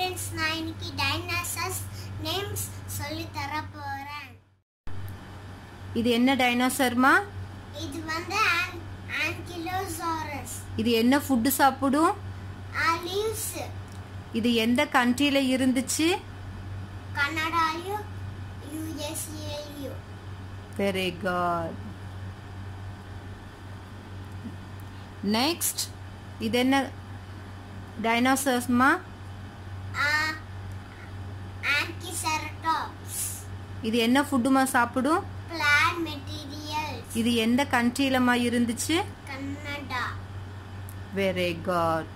Friends நான் இன்னைக்கு dinosaurs names சொல்லி தர போறேன் இது என்ன டைனோசர்மா இது வந்து ஆன்கிலோசாரஸ் இது என்ன ஃபுட்டு சாப்பிடும்? லீவ்ஸ் இது எந்த கண்ட்ரியில இருந்துச்சு? கனடாலையும் யூஎஸ்ஏலையும் வெரி குட் நெக்ஸ்ட் இது என்ன டைனோசர்ஸ்மா இது என்ன ஃபுட்டுமா சாப்பிடும்? இது எந்த கண்ட்ரியிலமா இருந்துச்சு? வெரி குட்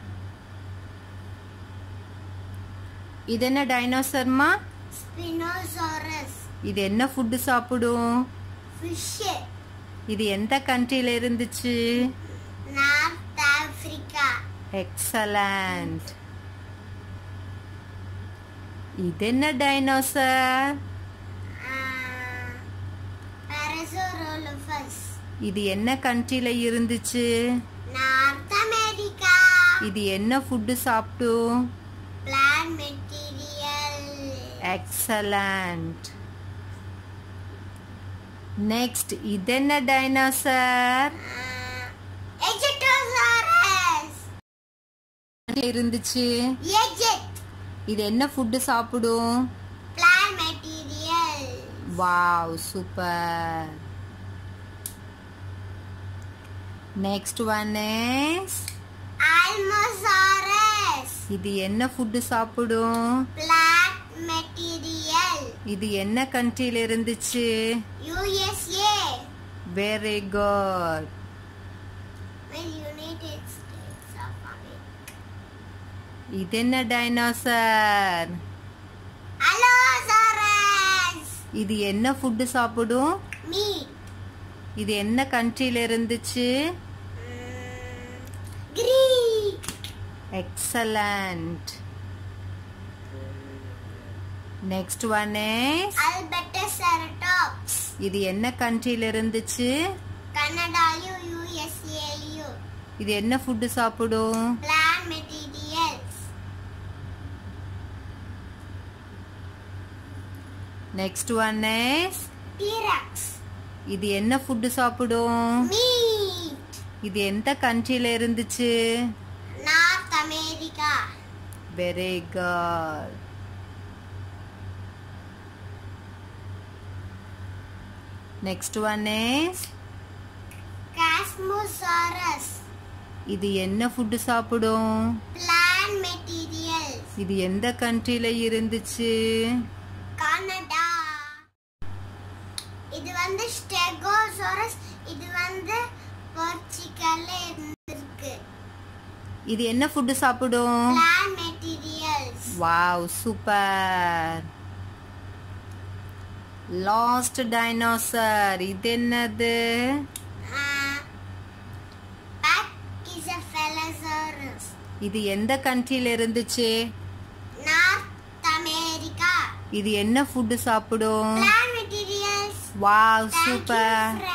இது என்ன டைனோசர்மா ஸ்பினோசாரஸ் இது என்ன ஃபுட்டு சாப்பிடும்? ஃபிஷ் இது எந்த கண்ட்ரியில இருந்துச்சு? நார்த் ஆப்பிரிக்கா எக்ஸலண்ட் இது என்ன டைனோசர் இது என்ன கண்ட்ரியில இருந்துச்சு? நார்த் அமெரிக்கா இது என்ன ஃபுட்டு சாப்பிடும் பிளான் மெட்டீரியல் எக்ஸலண்ட் நெக்ஸ்ட் இது என்ன டைனோசர் எஜெட்டோசாரஸ் இருந்துச்சு? இது என்ன ஃபுட்டு சாப்பிடும்? Wow super next one is allosaurus இது என்ன ஃபுட்டு சாப்பிடும்? பிளான் மெட்டீரியல் இது என்ன கண்ட்ரியில இருந்துச்சு? யுஎஸ்ஏ வெரி குட் இது என்ன டைனோசர் இது என்ன ஃபுட்டு சாப்பிடும்? இது என்ன கண்ட்ரியில இருந்துச்சு? Excellent next one is albertaceratops இது என்ன கண்ட்ரியில இருந்துச்சு? கனடாலையும் யுஎஸ்ஏலையும் இது என்ன ஃபுட்டு சாப்பிடும் plant materials next one is T rex இது என்ன ஃபுட்டு சாப்பிடும்? இது எந்த கண்ட்ரியில இருந்துச்சு? North America very good next one is cosmosaurus இது என்ன ஃபுட்டு சாப்பிடும்? பிளான் மெட்டீரியல்ஸ் இது எந்த கண்ட்ரியில இருந்துச்சு? கனடா இது வந்து ஸ்டெகோசாரஸ் இது வந்து போர்ச்சுகல்ல இருந்திருக்கு. இது என்ன ஃபுட்டு சாப்பிடும்? Plant materials wow super last dinosaur இது என்னது? இது எந்த கண்ட்ரியில இருந்துச்சு? நார்த் அமெரிக்கா இது என்ன ஃபுட்டு சாப்பிடும்? Plant materials